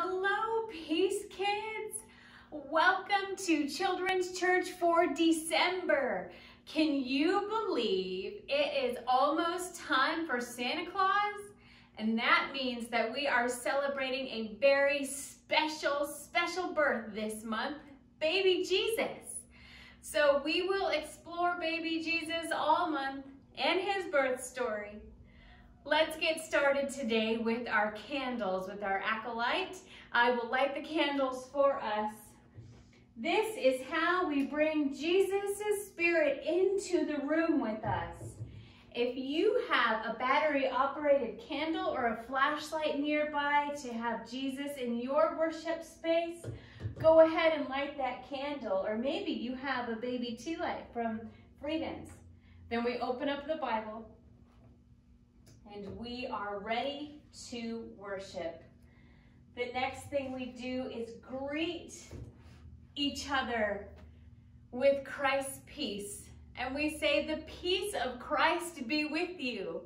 Hello, Peace Kids. Welcome to Children's Church for December. Can you believe it is almost time for Santa Claus? And that means that we are celebrating a very special, special birth this month, baby Jesus. So we will explore baby Jesus all month and his birth story. Let's get started today with our candles, with our acolyte. I will light the candles for us. This is how we bring Jesus' spirit into the room with us. If you have a battery operated candle or a flashlight nearby to have Jesus in your worship space, go ahead and light that candle. Or maybe you have a baby tea light from Friedens. Then we open up the Bible and we are ready to worship. The next thing we do is greet each other with Christ's peace. And we say, the peace of Christ be with you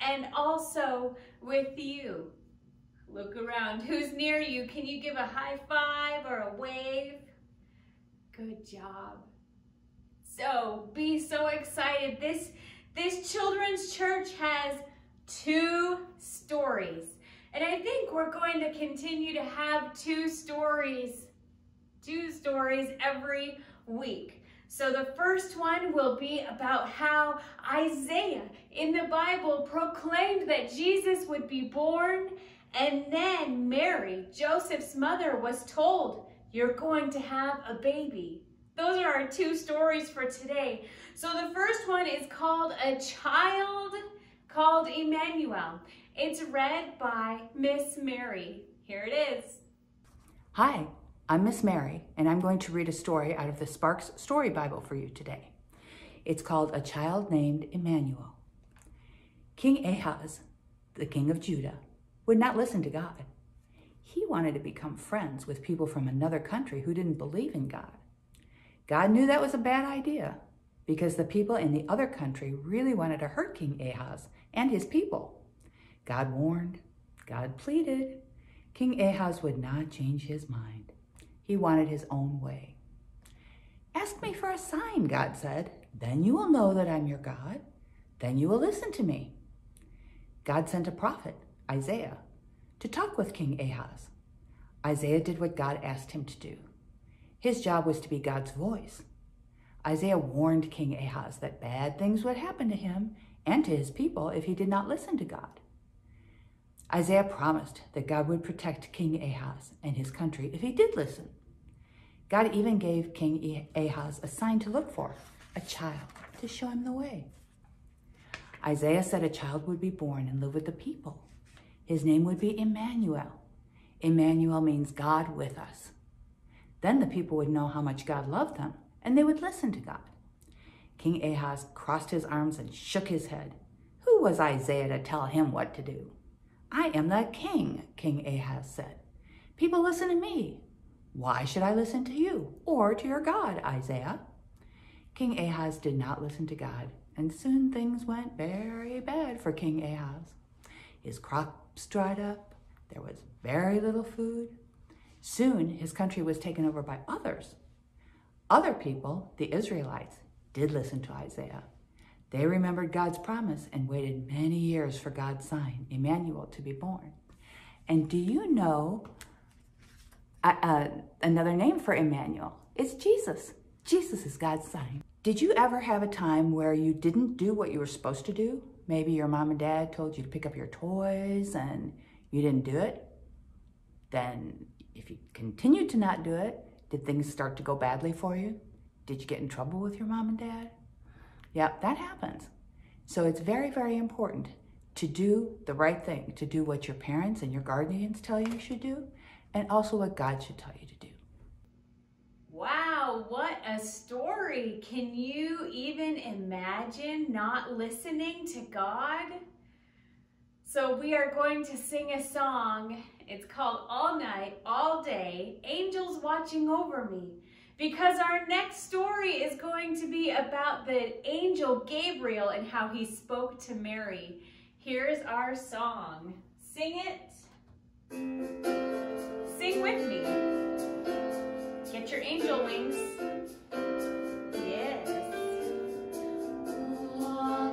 and also with you. Look around. Who's near you? Can you give a high five or a wave? Good job. So be so excited. This, this children's church has two stories. And I think we're going to continue to have two stories, two stories every week. So the first one will be about how Isaiah in the Bible proclaimed that Jesus would be born and then Mary, Joseph's mother, was told, you're going to have a baby. Those are our two stories for today. So the first one is called A Child called Emmanuel. It's read by Miss Mary. Here it is. Hi, I'm Miss Mary, and I'm going to read a story out of the Sparks Story Bible for you today. It's called A Child Named Emmanuel. King Ahaz, the king of Judah, would not listen to God. He wanted to become friends with people from another country who didn't believe in God. God knew that was a bad idea because the people in the other country really wanted to hurt King Ahaz and his people. God warned, God pleaded. King Ahaz would not change his mind. He wanted his own way. Ask me for a sign, God said. Then you will know that I'm your God. Then you will listen to me. God sent a prophet, Isaiah, to talk with King Ahaz. Isaiah did what God asked him to do. His job was to be God's voice. Isaiah warned King Ahaz that bad things would happen to him and to his people if he did not listen to God. Isaiah promised that God would protect King Ahaz and his country if he did listen. God even gave King Ahaz a sign to look for, a child, to show him the way. Isaiah said a child would be born and live with the people. His name would be Emmanuel. Emmanuel means God with us. Then the people would know how much God loved them, and they would listen to God. King Ahaz crossed his arms and shook his head. Who was Isaiah to tell him what to do? I am the king, King Ahaz said. People listen to me. Why should I listen to you or to your God, Isaiah? King Ahaz did not listen to God, and soon things went very bad for King Ahaz. His crops dried up, there was very little food. Soon his country was taken over by others. Other people, the Israelites, did listen to Isaiah. They remembered God's promise and waited many years for God's sign, Emmanuel, to be born. And do you know uh, uh, another name for Emmanuel? It's Jesus. Jesus is God's sign. Did you ever have a time where you didn't do what you were supposed to do? Maybe your mom and dad told you to pick up your toys and you didn't do it? Then if you continued to not do it, did things start to go badly for you? Did you get in trouble with your mom and dad? Yep, that happens. So it's very, very important to do the right thing, to do what your parents and your guardians tell you you should do, and also what God should tell you to do. Wow, what a story. Can you even imagine not listening to God? So we are going to sing a song. It's called All Night, All Day, Angels Watching Over Me because our next story is going to be about the angel Gabriel and how he spoke to Mary. Here's our song. Sing it. Sing with me. Get your angel wings. Yes. All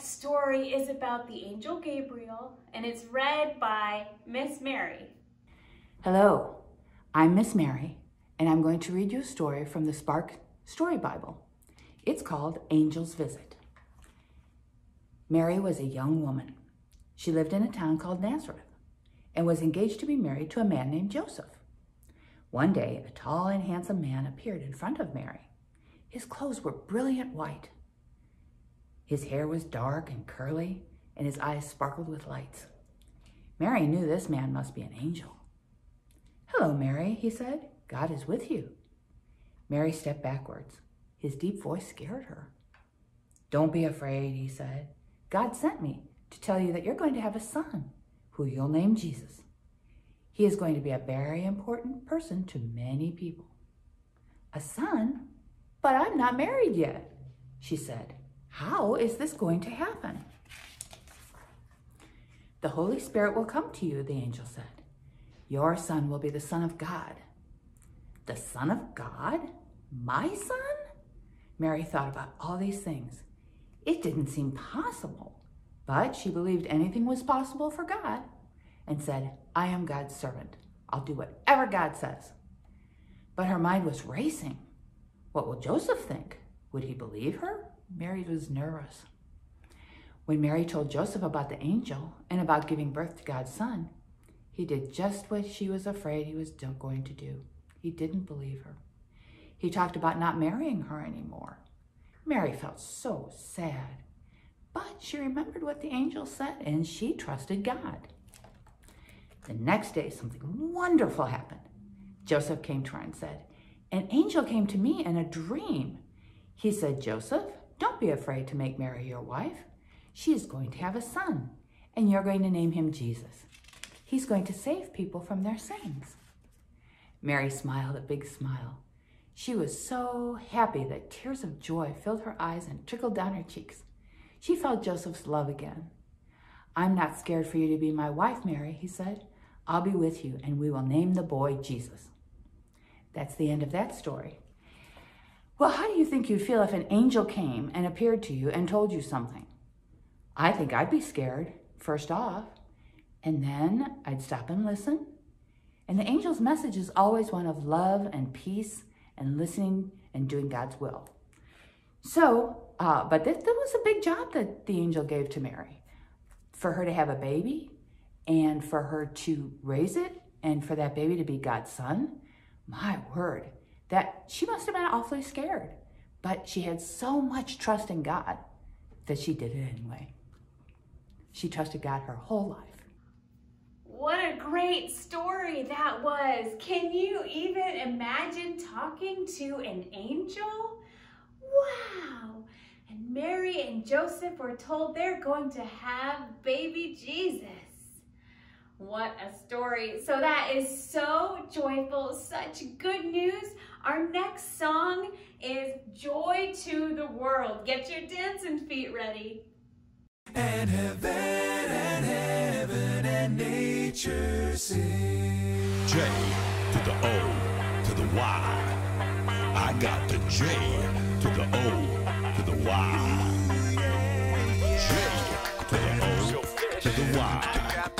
next story is about the angel Gabriel, and it's read by Miss Mary. Hello, I'm Miss Mary, and I'm going to read you a story from the Spark Story Bible. It's called Angel's Visit. Mary was a young woman. She lived in a town called Nazareth and was engaged to be married to a man named Joseph. One day, a tall and handsome man appeared in front of Mary. His clothes were brilliant white. His hair was dark and curly, and his eyes sparkled with lights. Mary knew this man must be an angel. Hello, Mary, he said. God is with you. Mary stepped backwards. His deep voice scared her. Don't be afraid, he said. God sent me to tell you that you're going to have a son who you'll name Jesus. He is going to be a very important person to many people. A son? But I'm not married yet, she said. How is this going to happen? The Holy Spirit will come to you, the angel said. Your son will be the Son of God. The Son of God? My son? Mary thought about all these things. It didn't seem possible, but she believed anything was possible for God and said, I am God's servant. I'll do whatever God says. But her mind was racing. What will Joseph think? Would he believe her? Mary was nervous. When Mary told Joseph about the angel and about giving birth to God's son, he did just what she was afraid he was going to do. He didn't believe her. He talked about not marrying her anymore. Mary felt so sad. But she remembered what the angel said and she trusted God. The next day, something wonderful happened. Joseph came to her and said, An angel came to me in a dream. He said, Joseph, don't be afraid to make Mary your wife. She is going to have a son, and you're going to name him Jesus. He's going to save people from their sins. Mary smiled a big smile. She was so happy that tears of joy filled her eyes and trickled down her cheeks. She felt Joseph's love again. I'm not scared for you to be my wife, Mary, he said. I'll be with you, and we will name the boy Jesus. That's the end of that story. Well, how do you think you'd feel if an angel came and appeared to you and told you something? I think I'd be scared, first off, and then I'd stop and listen. And the angel's message is always one of love and peace and listening and doing God's will. So, uh, but that, that was a big job that the angel gave to Mary for her to have a baby and for her to raise it and for that baby to be God's son. My word, that she must have been awfully scared, but she had so much trust in God that she did it anyway. She trusted God her whole life. What a great story that was. Can you even imagine talking to an angel? Wow. And Mary and Joseph were told they're going to have baby Jesus. What a story. So that is so joyful, such good news. Our next song is Joy to the World. Get your dancing feet ready. And heaven and heaven and nature sing. J to the O to the Y. I got the J to the O to the Y. J to the O to the Y.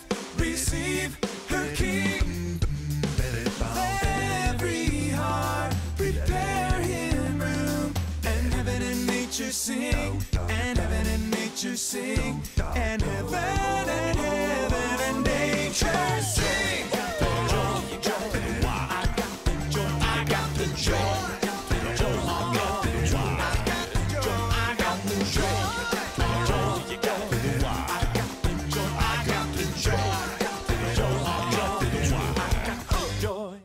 You got the wine, I got the joy, I got the joy, I got the joy I got joy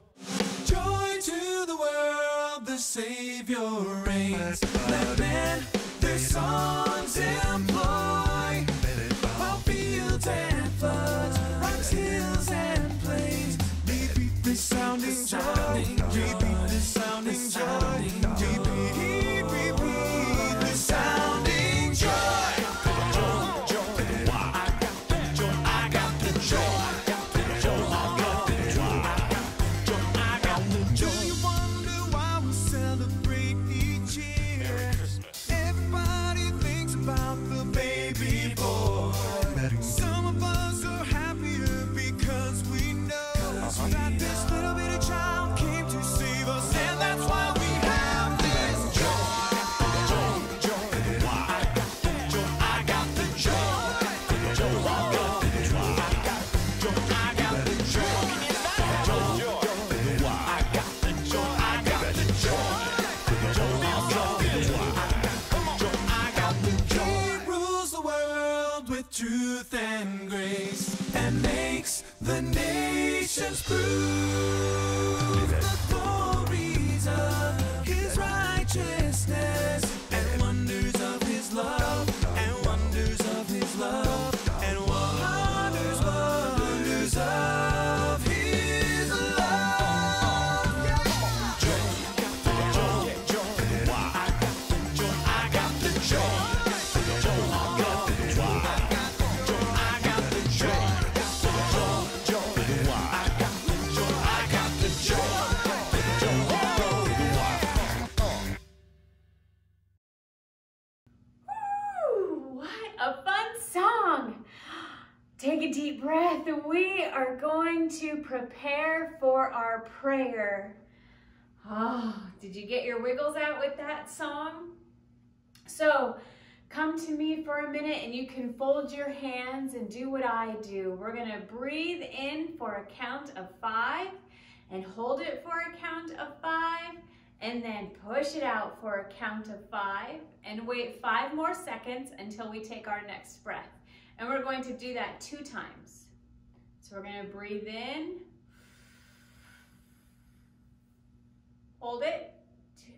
Joy to the world, the Savior reigns. Let men their songs employ. Sounding makes the nations prove Take a deep breath. We are going to prepare for our prayer. Oh, did you get your wiggles out with that song? So, come to me for a minute and you can fold your hands and do what I do. We're going to breathe in for a count of five and hold it for a count of five and then push it out for a count of five and wait five more seconds until we take our next breath. And we're going to do that two times. So we're going to breathe in, hold it, two,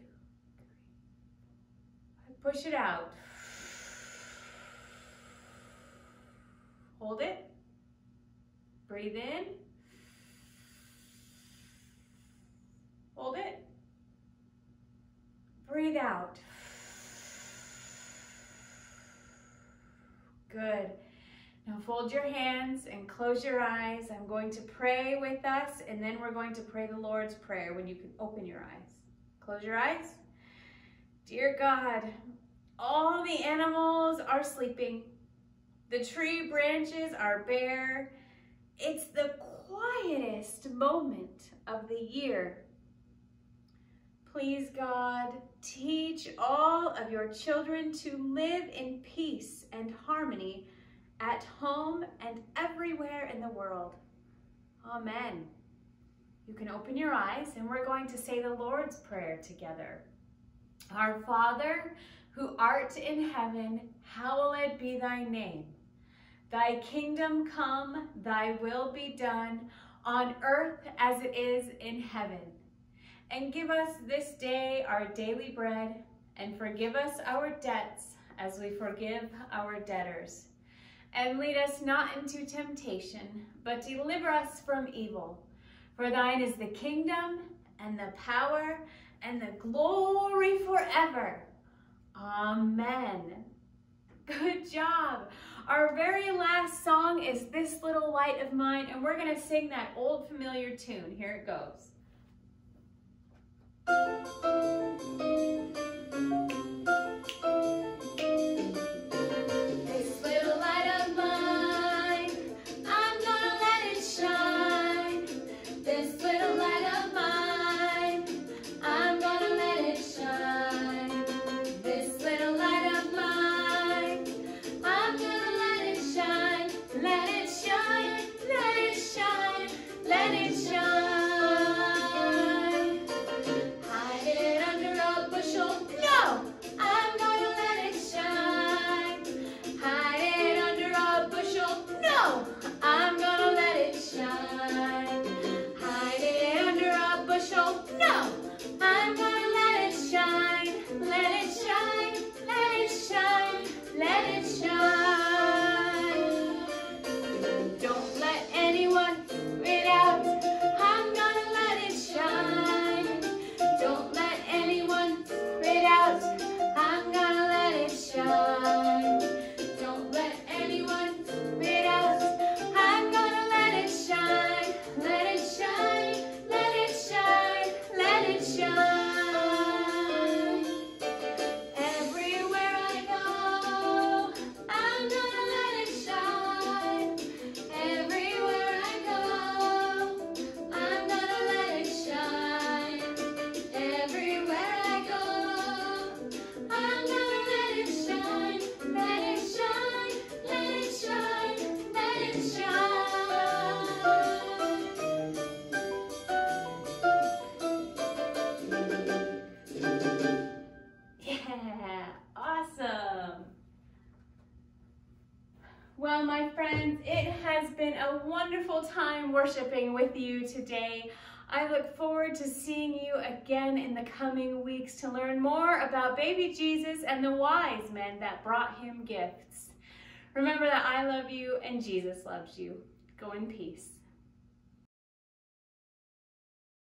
three, Push it out. Hold it. Breathe in. Hold it. Breathe out. Good. Now fold your hands and close your eyes. I'm going to pray with us and then we're going to pray the Lord's Prayer when you can open your eyes. Close your eyes. Dear God, all the animals are sleeping. The tree branches are bare. It's the quietest moment of the year. Please, God, teach all of your children to live in peace and harmony at home and everywhere in the world. Amen. You can open your eyes and we're going to say the Lord's Prayer together. Our Father, who art in heaven, hallowed be thy name. Thy kingdom come, thy will be done, on earth as it is in heaven. And give us this day our daily bread, and forgive us our debts as we forgive our debtors. And lead us not into temptation, but deliver us from evil. For thine is the kingdom, and the power, and the glory forever. Amen. Good job. Our very last song is This Little Light of Mine, and we're going to sing that old familiar tune. Here it goes. Wonderful time worshiping with you today. I look forward to seeing you again in the coming weeks to learn more about baby Jesus and the wise men that brought him gifts. Remember that I love you and Jesus loves you. Go in peace.